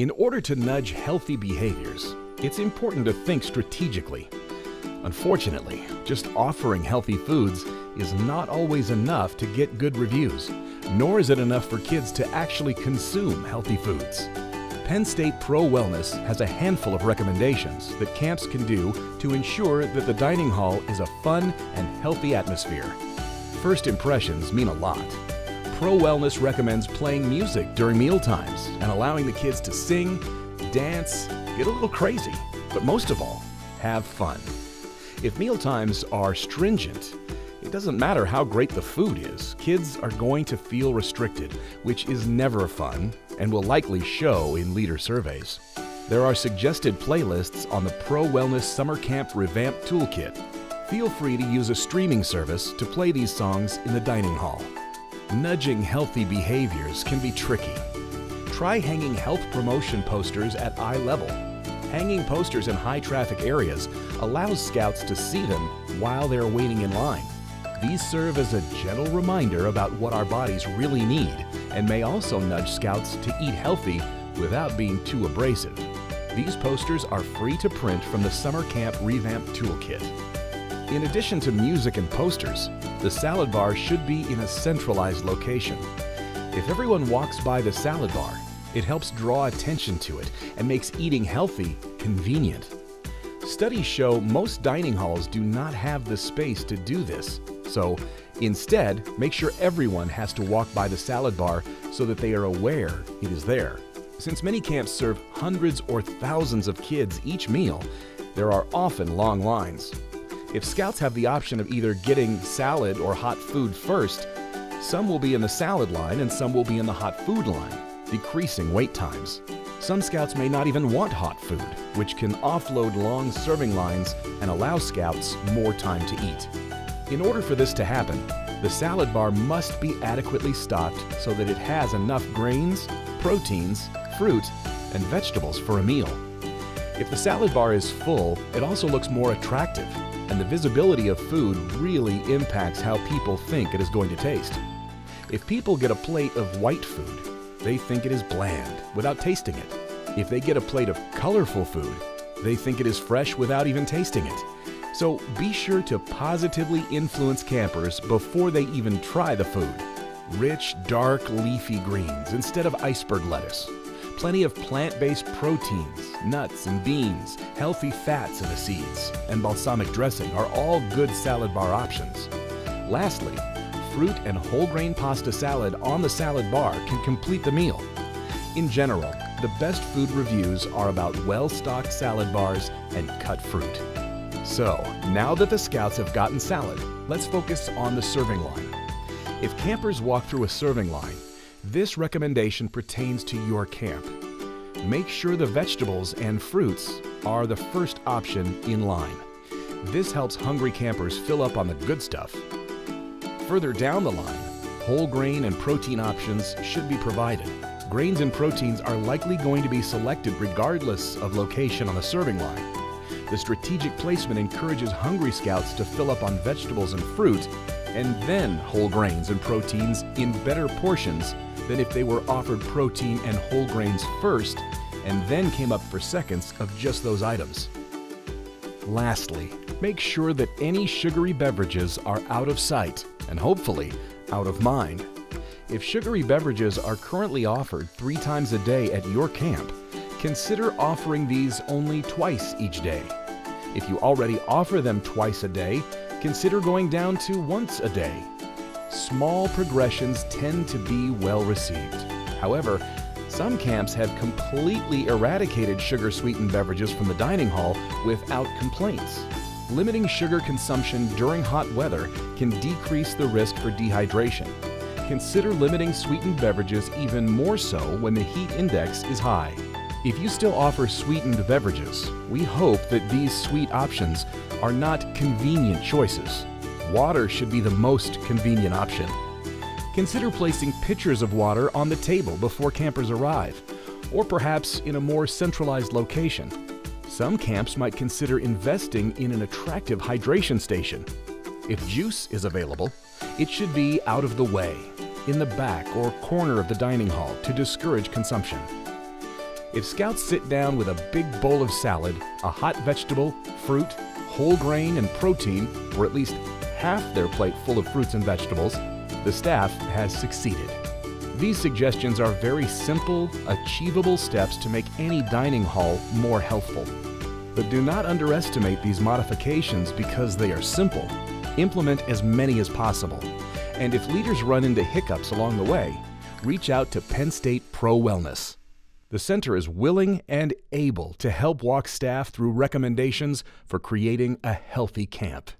In order to nudge healthy behaviors, it's important to think strategically. Unfortunately, just offering healthy foods is not always enough to get good reviews, nor is it enough for kids to actually consume healthy foods. Penn State Pro Wellness has a handful of recommendations that camps can do to ensure that the dining hall is a fun and healthy atmosphere. First impressions mean a lot. Pro Wellness recommends playing music during meal times and allowing the kids to sing, dance, get a little crazy, but most of all, have fun. If meal times are stringent, it doesn't matter how great the food is, kids are going to feel restricted, which is never fun and will likely show in leader surveys. There are suggested playlists on the Pro Wellness Summer Camp Revamp Toolkit. Feel free to use a streaming service to play these songs in the dining hall. Nudging healthy behaviors can be tricky. Try hanging health promotion posters at eye level. Hanging posters in high traffic areas allows scouts to see them while they're waiting in line. These serve as a gentle reminder about what our bodies really need and may also nudge scouts to eat healthy without being too abrasive. These posters are free to print from the Summer Camp Revamp Toolkit. In addition to music and posters, the salad bar should be in a centralized location. If everyone walks by the salad bar, it helps draw attention to it and makes eating healthy convenient. Studies show most dining halls do not have the space to do this, so instead, make sure everyone has to walk by the salad bar so that they are aware it is there. Since many camps serve hundreds or thousands of kids each meal, there are often long lines. If scouts have the option of either getting salad or hot food first, some will be in the salad line and some will be in the hot food line, decreasing wait times. Some scouts may not even want hot food, which can offload long serving lines and allow scouts more time to eat. In order for this to happen, the salad bar must be adequately stocked so that it has enough grains, proteins, fruit, and vegetables for a meal. If the salad bar is full, it also looks more attractive, and the visibility of food really impacts how people think it is going to taste. If people get a plate of white food, they think it is bland without tasting it. If they get a plate of colorful food, they think it is fresh without even tasting it. So be sure to positively influence campers before they even try the food. Rich, dark, leafy greens instead of iceberg lettuce. Plenty of plant-based proteins, nuts and beans, healthy fats in the seeds, and balsamic dressing are all good salad bar options. Lastly, fruit and whole grain pasta salad on the salad bar can complete the meal. In general, the best food reviews are about well-stocked salad bars and cut fruit. So, now that the scouts have gotten salad, let's focus on the serving line. If campers walk through a serving line, this recommendation pertains to your camp. Make sure the vegetables and fruits are the first option in line. This helps hungry campers fill up on the good stuff. Further down the line, whole grain and protein options should be provided. Grains and proteins are likely going to be selected regardless of location on the serving line. The strategic placement encourages hungry scouts to fill up on vegetables and fruit, and then whole grains and proteins in better portions than if they were offered protein and whole grains first and then came up for seconds of just those items. Lastly, make sure that any sugary beverages are out of sight and hopefully out of mind. If sugary beverages are currently offered three times a day at your camp, consider offering these only twice each day. If you already offer them twice a day, consider going down to once a day. Small progressions tend to be well received. However, some camps have completely eradicated sugar sweetened beverages from the dining hall without complaints. Limiting sugar consumption during hot weather can decrease the risk for dehydration. Consider limiting sweetened beverages even more so when the heat index is high. If you still offer sweetened beverages, we hope that these sweet options are not convenient choices. Water should be the most convenient option. Consider placing pitchers of water on the table before campers arrive, or perhaps in a more centralized location. Some camps might consider investing in an attractive hydration station. If juice is available, it should be out of the way, in the back or corner of the dining hall to discourage consumption. If scouts sit down with a big bowl of salad, a hot vegetable, fruit, whole grain, and protein, or at least half their plate full of fruits and vegetables, the staff has succeeded. These suggestions are very simple, achievable steps to make any dining hall more healthful. But do not underestimate these modifications because they are simple. Implement as many as possible. And if leaders run into hiccups along the way, reach out to Penn State Pro Wellness. The center is willing and able to help walk staff through recommendations for creating a healthy camp.